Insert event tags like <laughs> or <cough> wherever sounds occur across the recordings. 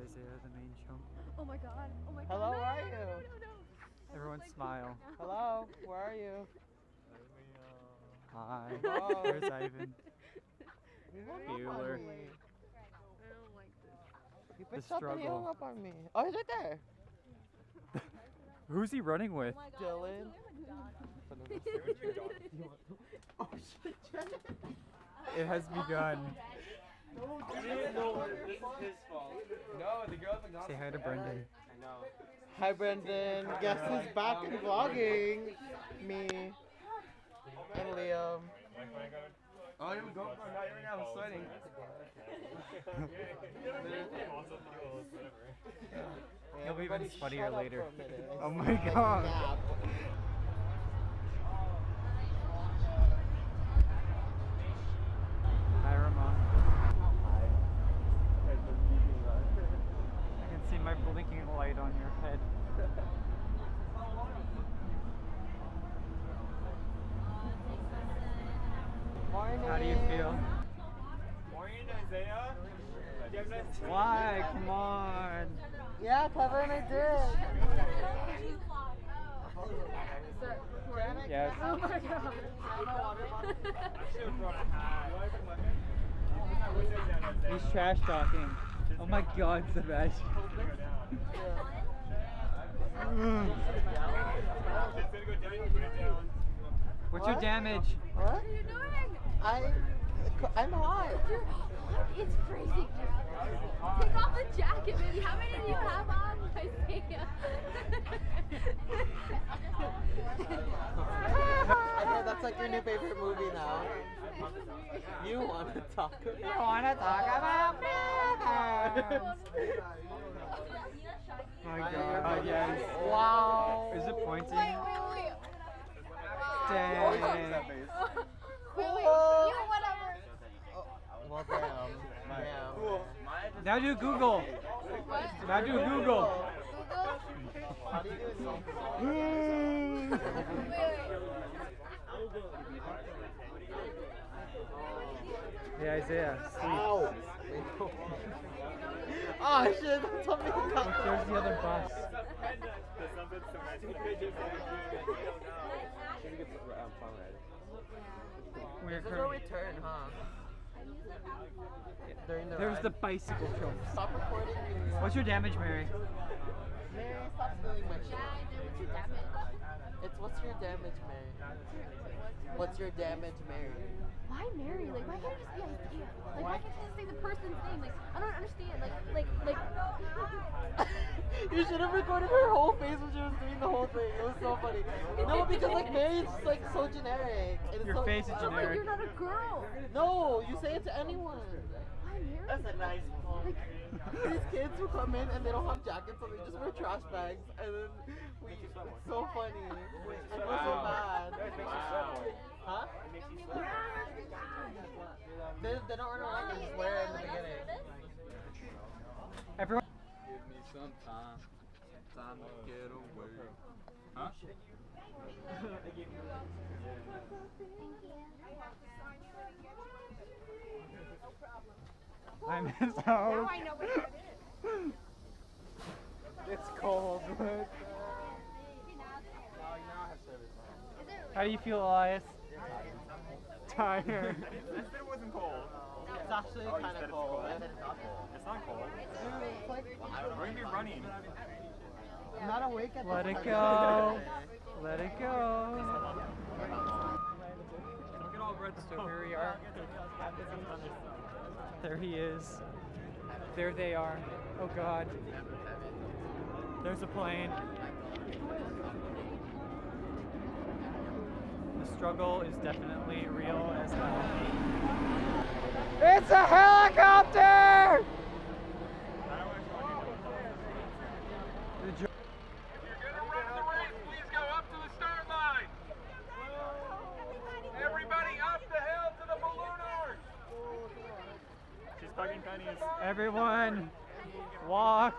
Isaiah, the main chump. Oh my god. Oh my god. Hello, no, where are no, no, you? no, no, no. Everyone like smile. poop now. Hello, where are you? Hi. Hello. There's Ivan. You Bueller. up on me. I don't like this. You The picked up and he hung struggle. up on me. Oh, he's right there. Who's he running with? Oh my god. Dylan. Oh <laughs> oh shit, It has begun. No, this is his fault. No, the girl at McDonald's. Say hi to Brendan. I know. Hi, Brendan. Guess who's back in vlogging? Me. And Liam. Oh, here we go. Not right now. I'm sweating. He'll be even Everybody sweatier later. for a minute. <laughs> Oh my God. Hi, Ramon. I can see my blinking light on your head. Morning. How do you feel? Morning, Isaiah. Do you Why? Come on. Yeah, Clever and I did. Yes. Oh my god. I should have brought a hat. He's trash talking. Oh my god, Sebastian. It's gonna go down. You put it down. What's your damage? What? What are you doing? I, I'm hot. You're, it's freezing. Take off the jacket, baby. How many do you have on? Isaiah? I know that's like your new favorite movie now. You want to talk about You wanna talk about brothers? My god, yes. Wow. Is it pointing? Wait, wait, wait. Dang. Wait, wait. Cool. You whatever. Um, well, damn. Damn. Now do Google. What? Now do Google. Google? How do you do it? Wait, wait. Yeah, Isaiah, sleep. Ow. oh <laughs> shit, that's something Look, got there's the other bus. We're This is where we currently, turn, huh? During the there's ride. the bicycle chumps. Stop recording. What's your damage, Mary? Mary, stop stealing my shit. What's your damage? It's what's your damage, Mary? What's your damage, Mary? Why Mary? Like, why can't it just be Isaiah? Like, why can't you just say the person's name? Like, I don't understand. Like, like, like. <laughs> you should have recorded her whole face when she was doing the whole thing. It was so funny. No, because like Mary's just like so generic. And it's Your so, face is No, but generic. you're not a girl. No, you say it to anyone. Why Mary? That's a nice point. <laughs> These kids who come in and they don't have jackets, so they just wear trash bags, and then we. It's so funny. I feel so bad. Huh? They, they don't run around. They just wear it in the beginning. Everyone. Give me some time. Time to get away. Huh? I'm his Now. I know what it is. It's cold. How do you feel, Elias? Tired. <laughs> I said it wasn't cold. It's actually Oh, kind of cold. cold? It's not cold. It's not cold. Like, We're gonna be running. I'm not awake at Let this it go. Let it go. Look at all red So here we are. There he is. There they are. Oh God. There's a plane. The struggle is definitely real as hell. It's a helicopter! The jo- You're gonna run the race, please go up to the start line. Everybody up the hill to the balloon arch. She's fucking pennies. Everyone, walk.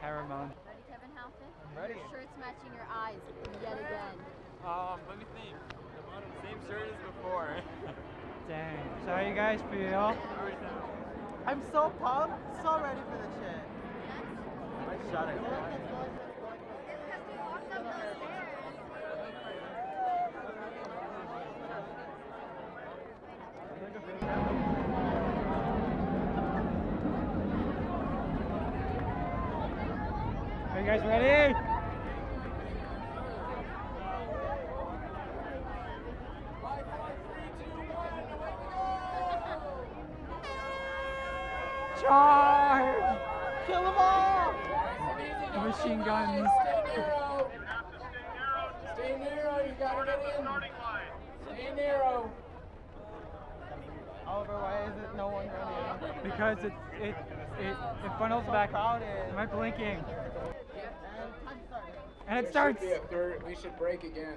Hi, Ramon. Ready, Kevin Halfin? I'm ready. Your shirt's matching your eyes yet again. Um, let me think. Same shirt as before. <laughs> Dang. So how you guys feel? I'm so pumped, so ready for the shot at Are you guys ready? Charge! Kill them all! The machine guns. Stay narrow, you gotta get in. Stay narrow. Oliver, why is it no one running? Because it it it, it funnels back. crowded. Am I blinking? And. And it starts. should be a third. We should break again.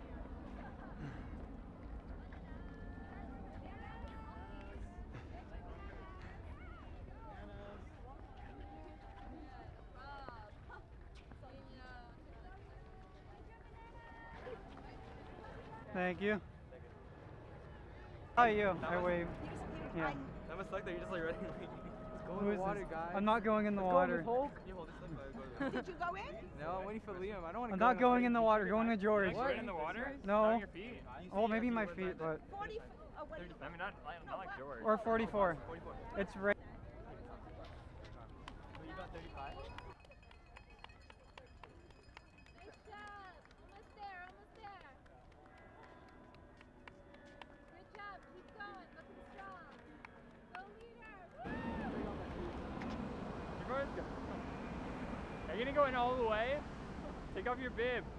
Thank you. How are you? I wave. Yeah. That must suck that you're just like running like. Go in the water, this? guys. I'm not going in the Let's water. Go in this You hold this thing, go <laughs> Did you go in? No, I'm waiting for Liam. I don't want to I'm go not going in the water. Going with George. What? in the water? No. Your feet. Oh, maybe my feet, but 40. Oh, what? I mean, not, like- not like George. or 44. It's right. So you got 35? Nice job. Almost there. Almost there. Good job. Keep going. Looking strong. Go leader. You're going to Are gonna go in all the way? Take off your bib. <laughs>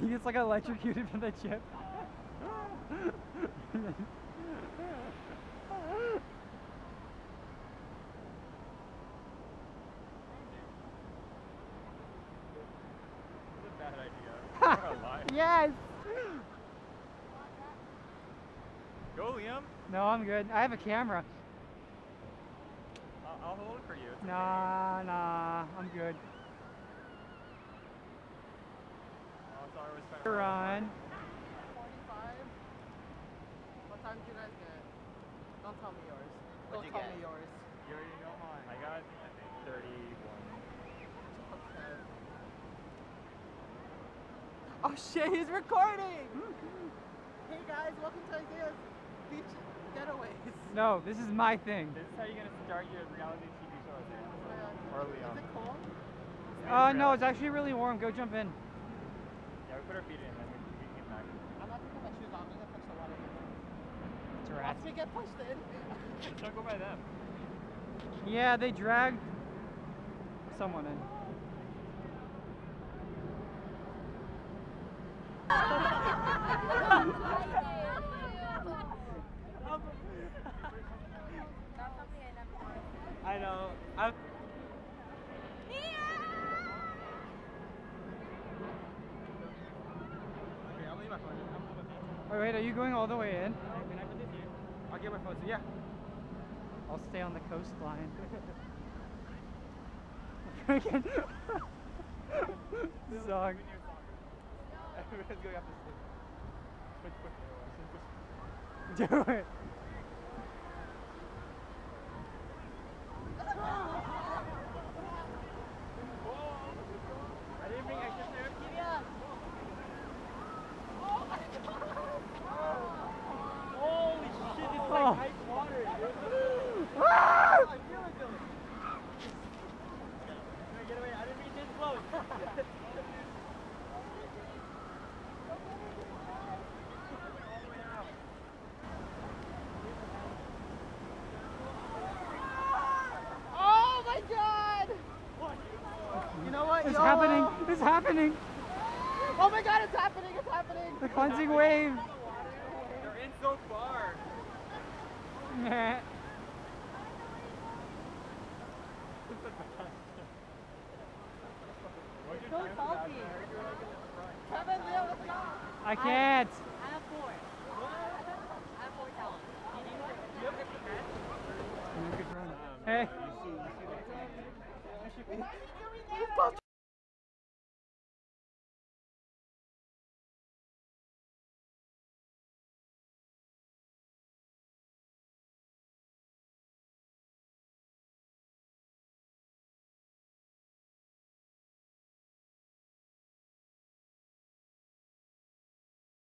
He gets like electrocuted from the chip. That's a bad idea. I'm not gonna lie. yes. Go, Liam. No, I'm good. I have a camera. I'll, I'll hold it for you. It's okay. Nah, nah, I'm good. Oh, sorry, I was trying to Run. 45. What time did you guys get? Don't tell me yours. Don't you tell get? me yours. You already know mine. I got, I think, 31. Okay. Oh shit, he's recording! hey guys, welcome to Isaiah's Beach Getaways. <laughs> No, this is my thing. This is how you're gonna start your reality TV show, Isaiah. Or Is it cold? Uh, no, it's actually really warm. Go jump in. Yeah, we put our feet in, then we, we can get back. I'm not taking my shoes off. I'm gonna touch the water. It's a rat. Watch me get pushed in. Just <laughs> don't go by them. Yeah, they dragged someone in. <laughs> I know. I'm. Okay, I'll leave my phone. I'll put my phone. Wait, wait, are you going all the way in? Can I put this here? I'll get my phone. So yeah. I'll stay on the coastline. <laughs> <laughs> Freaking suck. Everyone's going after this. Switch, switch. Switch, switch. Do it. I didn't bring extra therapy. Holy shit, it's Oh. like ice water, dude. Ah! I feel it though. Can I get away? I didn't reach this close. Oh my god! You know what? It's y'all? Happening. It's happening. Oh my god, it's happening! It's happening! The cleansing wave. They're in so far. Meh. So salty. Kevin, Leo, let's go! I can't. I have four. I have four talents. Hey.